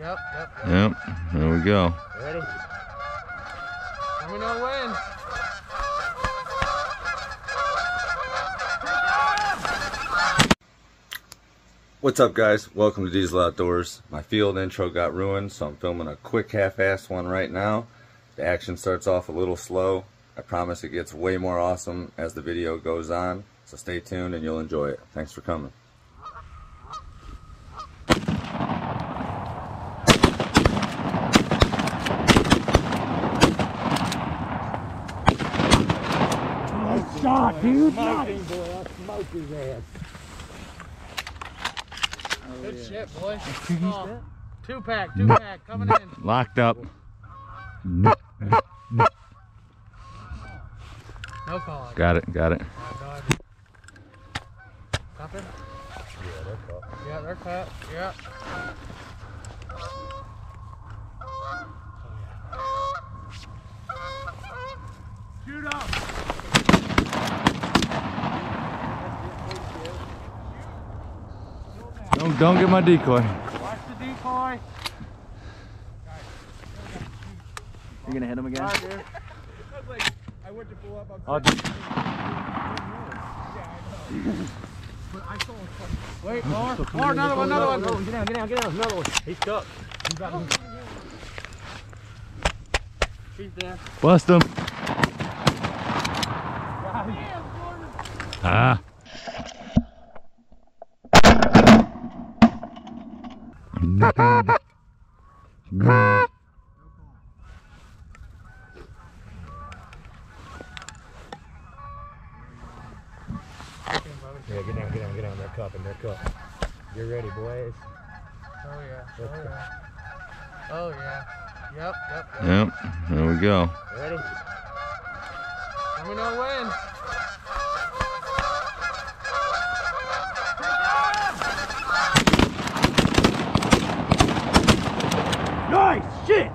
Yep, yep, yep. Yep, there we go. Ready? Let me know when. What's up guys? Welcome to Diesel Outdoors. My field intro got ruined, so I'm filming a quick half-assed one right now. The action starts off a little slow. I promise it gets way more awesome as the video goes on, so stay tuned and you'll enjoy it. Thanks for coming. Shot, dude. Smoking, boy. I'll smoke his ass. Oh, Good yeah. shit, boy. Oh, two pack, two pack, coming in. Locked up. No call. Got it, got it. Cupping? Yeah, they're cut. Yeah, they're cut. Oh, yeah. Shoot up! Don't, don't get my decoy. Watch the decoy. You're gonna hit him again? Alright, dude. I went to pull up. Oh, dude. Wait, more. More, another one, another one. Get down, get down, get down. Another one. He's stuck. He's there. Bust him. Ah. Yeah, get down, get down, get down. They're cupping, they're cupping. Get ready, boys. Oh yeah. Oh yeah. Oh yeah. Yep, yep, yep. Yep, there we go. Ready? Let me know when. Nice shit!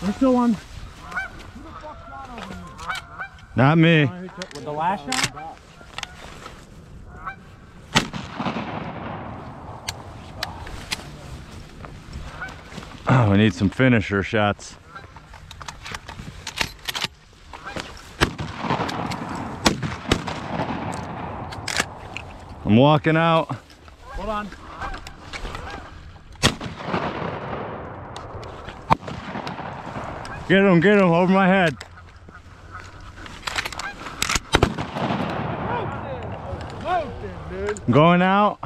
There's still one. Not me. With the last shot? Oh, we need some finisher shots. I'm walking out. Hold on. Get him, get him over my head. I'm going out.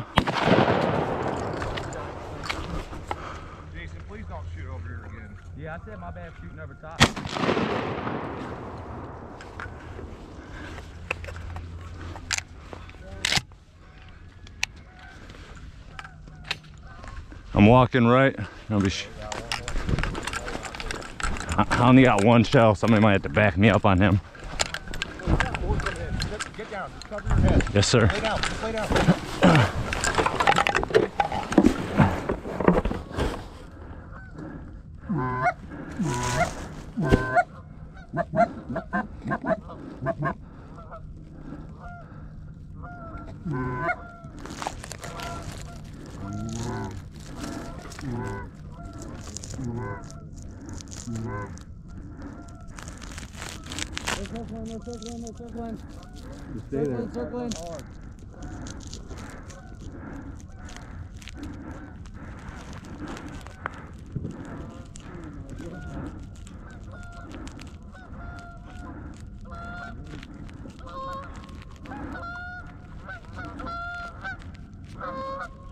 Jason, please don't shoot over here again. Yeah, I said my bad shooting over top. I'm walking right. I'll be. I only got one shell. Somebody might have to back me up on him. Yes, sir. Lay down. Just lay down. Circling, circling.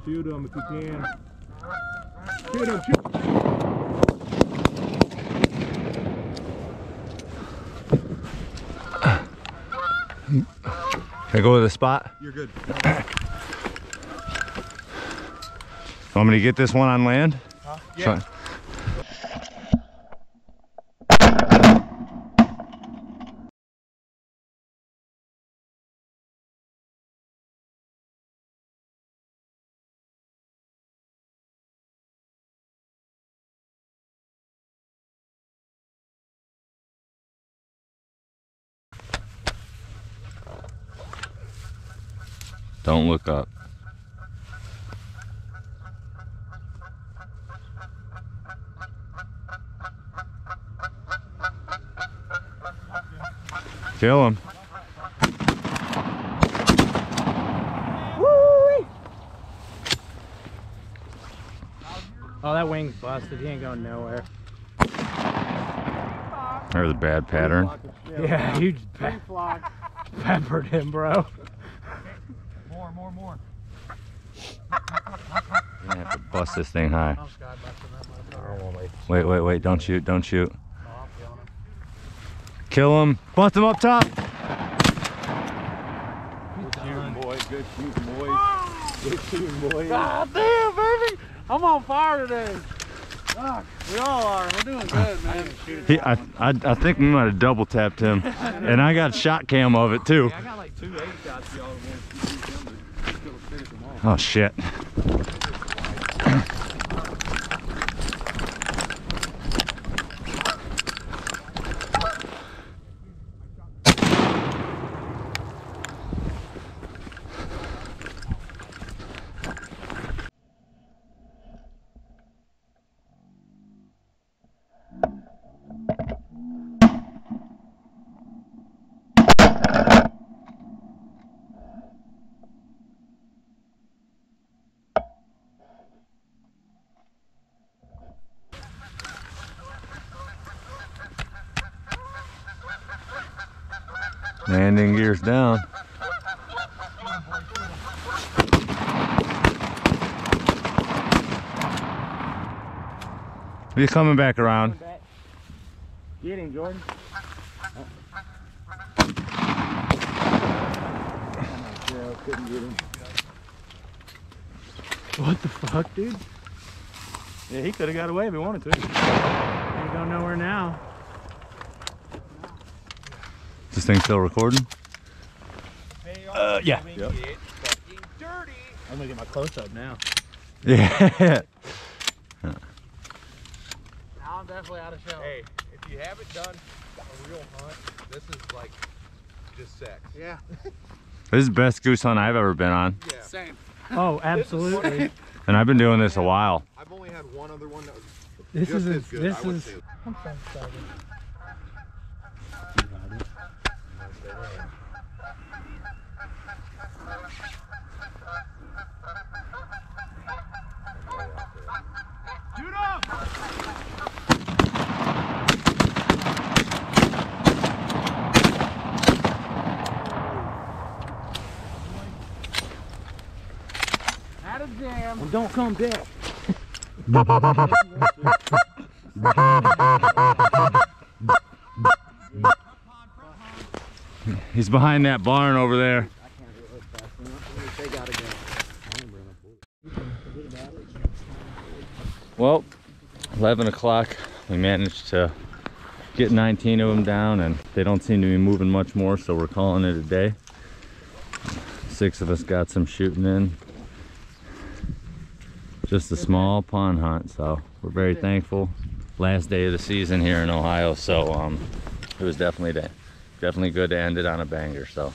Shoot him if you can. Shoot him. Shoot. Can I go to the spot? You're good. Want me to get this one on land? Yeah. Don't look up. Kill him. Oh, that wing's busted. He ain't going nowhere. There's a bad pattern. Yeah, huge pe peppered him, bro. More, more, more. You have to bust this thing high. Oh, God, busting that motherfucker. Wait, wait, wait. Don't shoot. Don't shoot. I'm feeling him. Kill him. Bust him up top. Good boy, good shooting, boys. Good shooting, boys. God damn, baby! I'm on fire today. Fuck, we all are. We're doing good, man. He, I, I, I think we might have double tapped him. And I got shot cam of it too. I got like two eight shots y'all want to shoot them, but still finish them off. Oh shit. Landing gears down. You coming back around? Get him, Jordan. Yeah, couldn't get him. What the fuck, dude? Yeah, he could have got away if he wanted to. Ain't going nowhere now. Is this thing still recording? Uh, yeah. Yep. I'm gonna get my close up now. Yeah. Now I'm definitely out of shell. Hey, if you haven't done a real hunt, this is like just sex. Yeah. This is the best goose hunt I've ever been on. Yeah. Same. Oh, absolutely. And I've been doing this a while. I've only had one other one that was This just is as as- good. this I would is say. I'm so excited. Had a jam. Well, don't come down. He's behind that barn over there. Well, 11 o'clock, we managed to get 19 of them down and they don't seem to be moving much more, so we're calling it a day. Six of us got some shooting in. Just a small pond hunt, so we're very thankful. Last day of the season here in Ohio, so um, it was definitely, definitely good to end it on a banger, so.